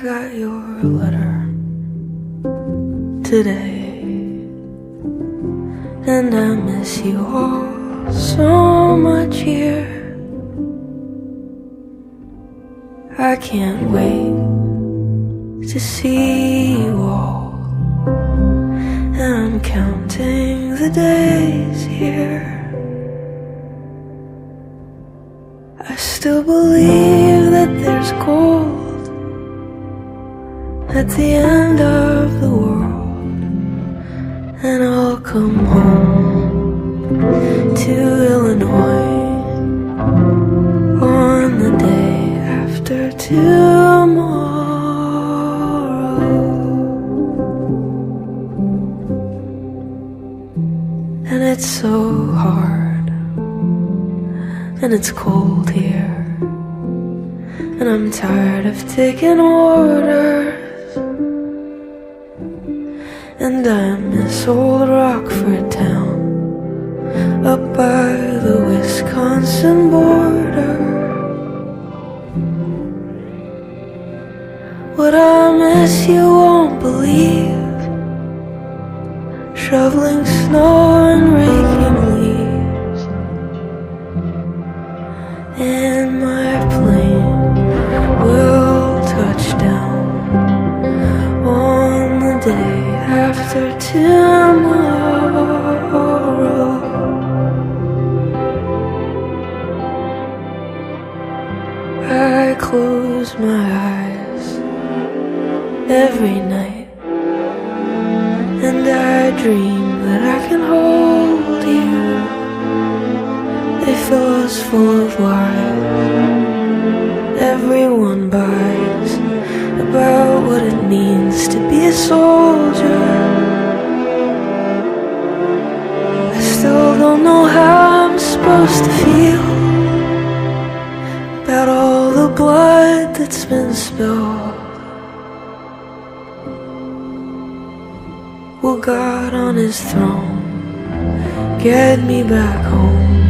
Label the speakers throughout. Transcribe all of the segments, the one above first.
Speaker 1: I got your letter today, and I miss you all so much here. I can't wait to see you all, and I'm counting the days here. I still believe that there's gold at the end of the world, and I'll come home to Illinois on the day after tomorrow. And it's so hard, and it's cold here. And I'm tired of taking orders. And I miss old Rockford town up by the Wisconsin border. What I miss you won't believe. Shoveling snow and raking tomorrow. I close my eyes every night and I dream that I can hold you. They fill us full of lies. Everyone buys about what it means to be a soldier. Supposed to feel about all the blood that's been spilled. Will God on his throne get me back home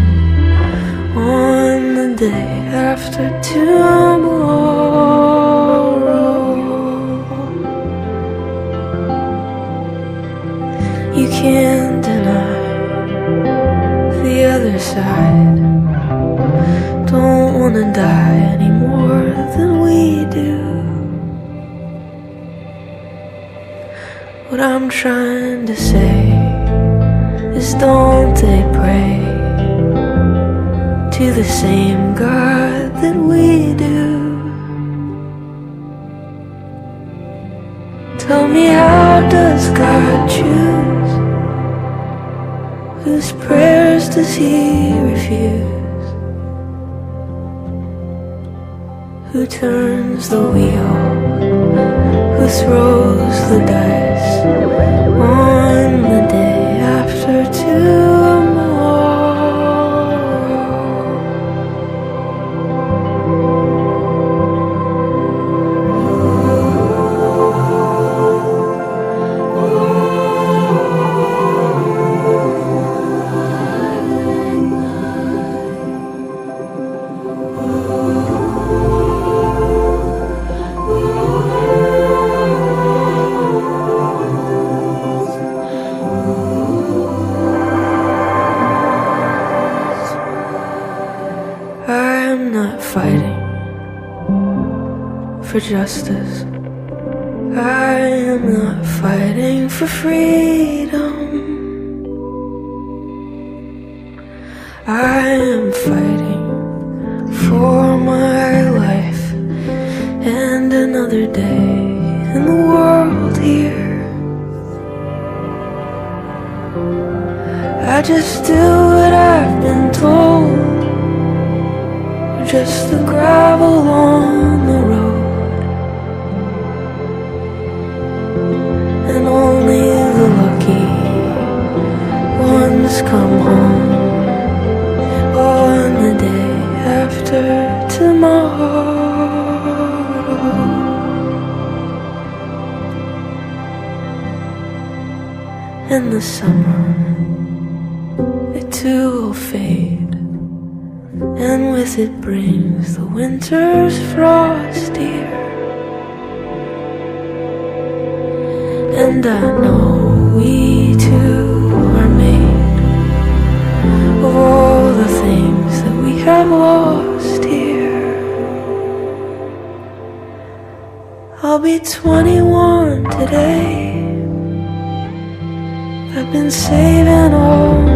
Speaker 1: on the day after tomorrow? You can't side. Don't wanna die any more than we do. What I'm trying to say is don't they pray to the same God that we do? Tell me how does God choose? Whose prayers does he refuse? Who turns the wheel? Who throws the dice on the day for justice. I am not fighting for freedom. I am fighting for my life and another day in the world here. I just do what I've been told. Just the gravel on the road. And the summer, it too will fade. And with it brings the winter's frost here. And I know we two are made of all the things that we have lost here. I'll be 21 today. I've been saving all